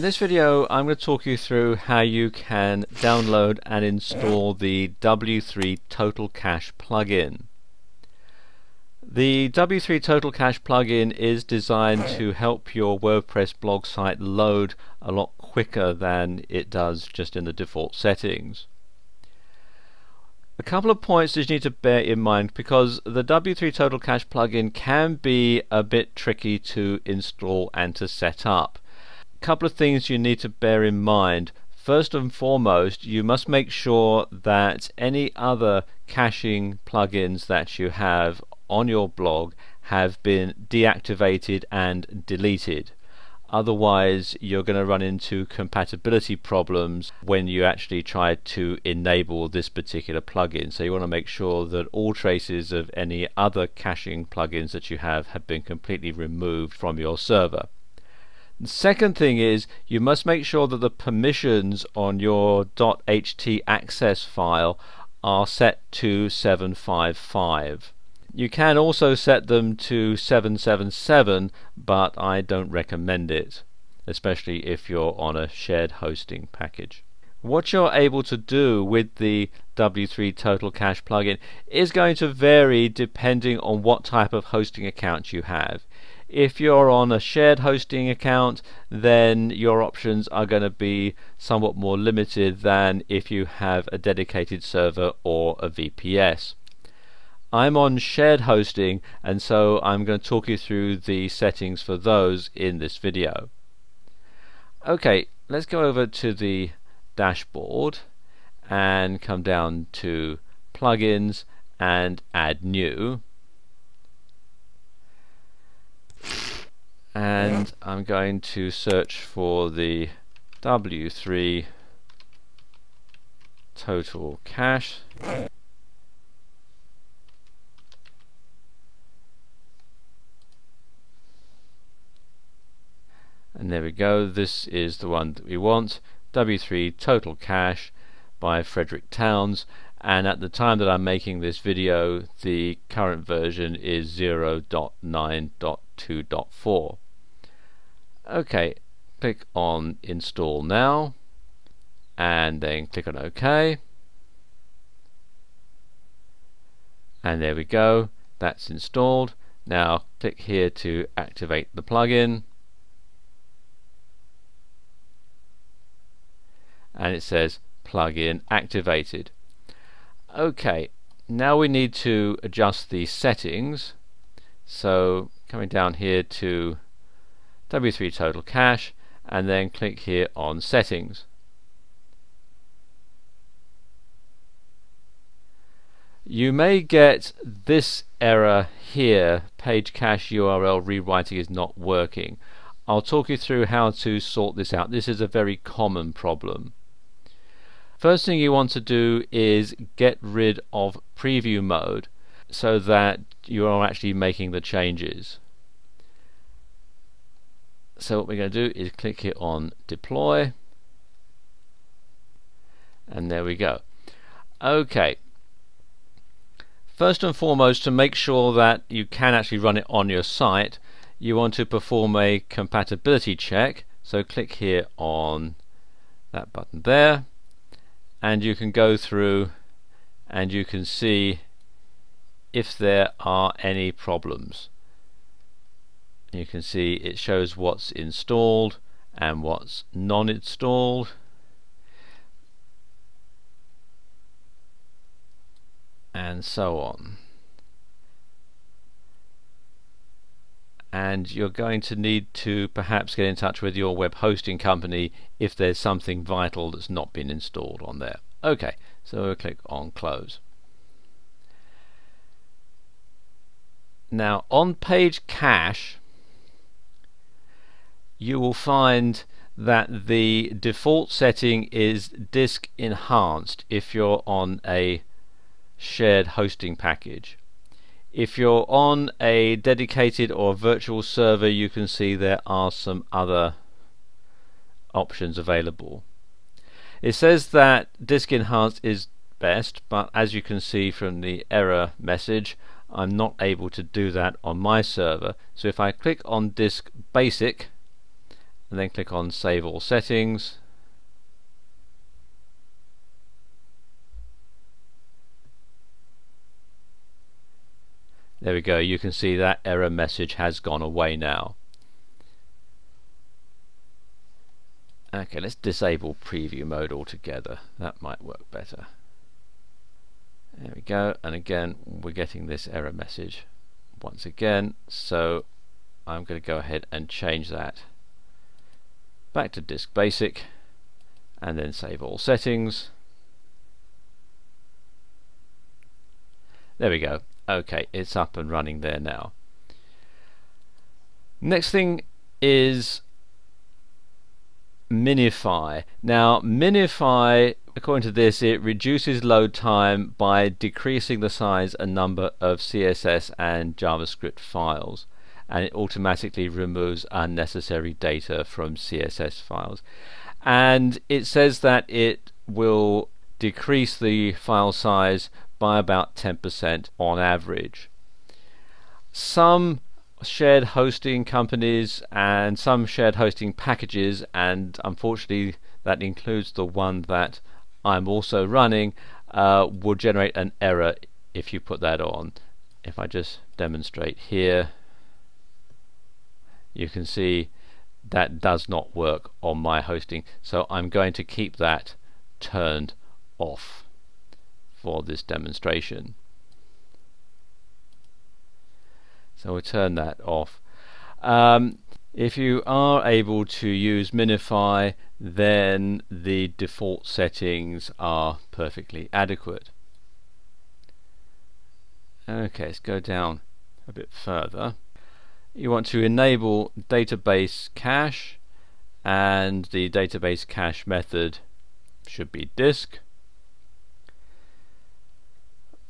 In this video I'm going to talk you through how you can download and install the W3 Total Cache plugin. The W3 Total Cache plugin is designed to help your WordPress blog site load a lot quicker than it does just in the default settings. A couple of points that you need to bear in mind because the W3 Total Cache plugin can be a bit tricky to install and to set up couple of things you need to bear in mind. First and foremost, you must make sure that any other caching plugins that you have on your blog have been deactivated and deleted. Otherwise, you're going to run into compatibility problems when you actually try to enable this particular plugin. So you want to make sure that all traces of any other caching plugins that you have have been completely removed from your server. The second thing is you must make sure that the permissions on your .htaccess file are set to 755. You can also set them to 777 but I don't recommend it especially if you're on a shared hosting package. What you're able to do with the W3 Total Cache plugin is going to vary depending on what type of hosting account you have. If you're on a shared hosting account, then your options are going to be somewhat more limited than if you have a dedicated server or a VPS. I'm on shared hosting and so I'm going to talk you through the settings for those in this video. Okay, let's go over to the dashboard and come down to plugins and add new. And I'm going to search for the W3 total cache. And there we go. This is the one that we want W3 total cache by Frederick Townes. And at the time that I'm making this video the current version is 0.9.2.4 okay click on install now and then click on OK. And there we go. That's installed. Now click here to activate the plugin and it says plugin activated Okay, now we need to adjust the settings. So coming down here to W3 Total Cache and then click here on Settings. You may get this error here, page cache URL rewriting is not working. I'll talk you through how to sort this out. This is a very common problem. First thing you want to do is get rid of preview mode so that you are actually making the changes. So what we're going to do is click here on deploy and there we go. Okay. First and foremost to make sure that you can actually run it on your site you want to perform a compatibility check so click here on that button there and you can go through and you can see if there are any problems. You can see it shows what's installed and what's non-installed. And so on and you're going to need to perhaps get in touch with your web hosting company if there's something vital that's not been installed on there. Okay, so we'll click on close. Now on page cache you will find that the default setting is disk enhanced if you're on a shared hosting package if you're on a dedicated or virtual server you can see there are some other options available. It says that disk enhanced is best but as you can see from the error message I'm not able to do that on my server so if I click on disk basic and then click on Save All Settings. There we go, you can see that error message has gone away now. Okay, let's disable preview mode altogether. That might work better. There we go, and again we're getting this error message once again, so I'm going to go ahead and change that back to disk basic and then save all settings. There we go. Okay, it's up and running there now. Next thing is Minify. Now, Minify, according to this, it reduces load time by decreasing the size and number of CSS and JavaScript files, and it automatically removes unnecessary data from CSS files. And it says that it will decrease the file size by about 10% on average. Some shared hosting companies and some shared hosting packages and unfortunately that includes the one that I'm also running uh, will generate an error if you put that on. If I just demonstrate here you can see that does not work on my hosting. So I'm going to keep that turned off for this demonstration So we'll turn that off. Um, if you are able to use Minify, then the default settings are perfectly adequate. Okay, let's go down a bit further. You want to enable database cache and the database cache method should be disk.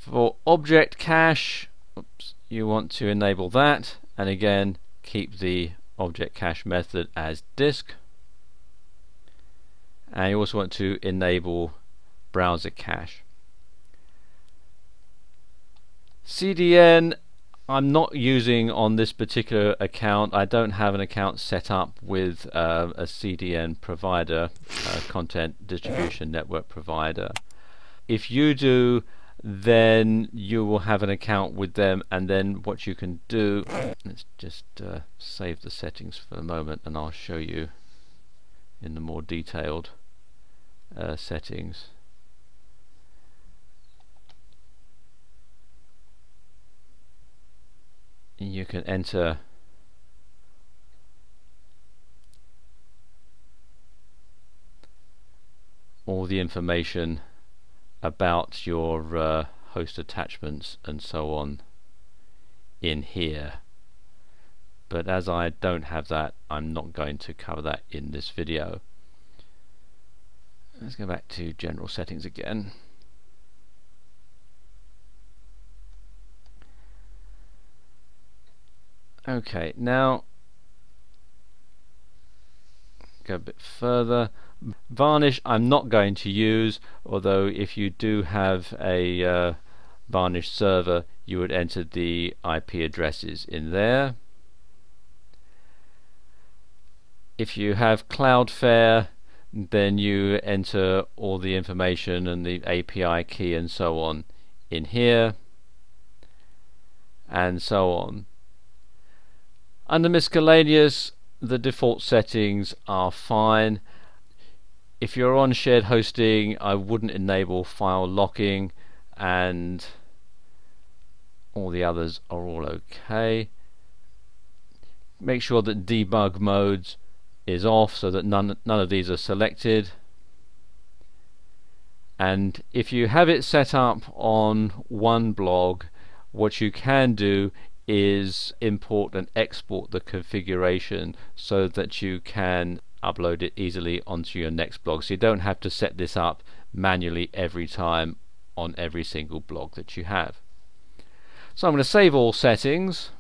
For object cache, oops, you want to enable that. And again keep the object cache method as disk. And you also want to enable browser cache. CDN I'm not using on this particular account. I don't have an account set up with uh, a CDN provider uh, content distribution network provider. If you do then you will have an account with them and then what you can do let's just uh, save the settings for a moment and I'll show you in the more detailed uh, settings. You can enter all the information about your uh, host attachments and so on in here. But as I don't have that I'm not going to cover that in this video. Let's go back to general settings again. Okay now go a bit further. Varnish I'm not going to use although if you do have a uh, Varnish server you would enter the IP addresses in there. If you have Cloudflare then you enter all the information and the API key and so on in here and so on. Under miscellaneous the default settings are fine. If you're on shared hosting I wouldn't enable file locking and all the others are all okay. Make sure that debug modes is off so that none none of these are selected. And if you have it set up on one blog what you can do is import and export the configuration so that you can upload it easily onto your next blog. So you don't have to set this up manually every time on every single blog that you have. So I'm going to save all settings.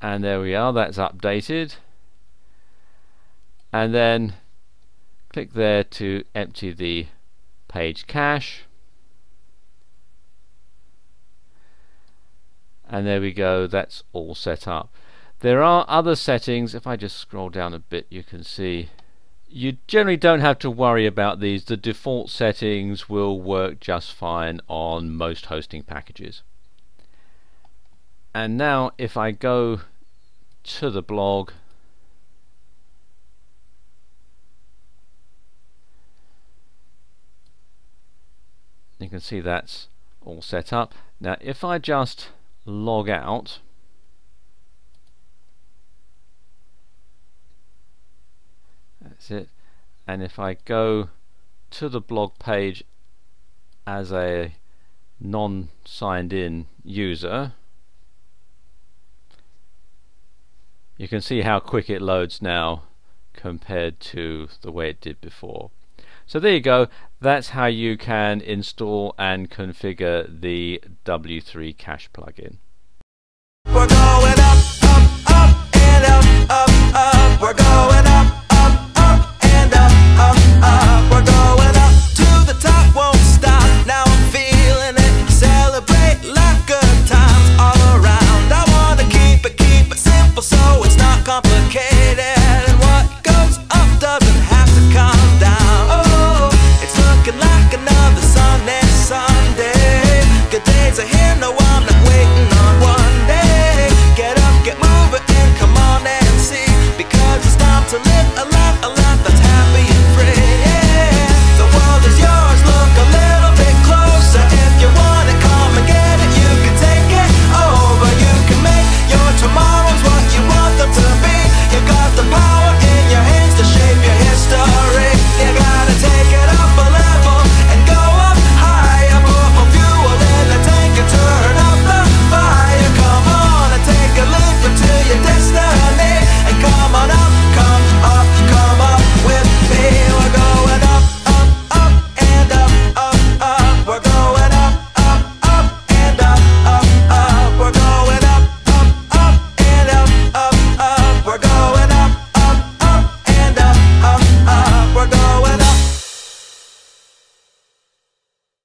And there we are that's updated. And then click there to empty the page cache and there we go that's all set up There are other settings, if I just scroll down a bit you can see you generally don't have to worry about these. The default settings will work just fine on most hosting packages. And now if I go to the blog you can see that's all set up. Now if I just log out that's it and if I go to the blog page as a non signed in user you can see how quick it loads now compared to the way it did before. So there you go, that's how you can install and configure the W3 Cache plugin. We're going up, up, up, and up, up, up. We're going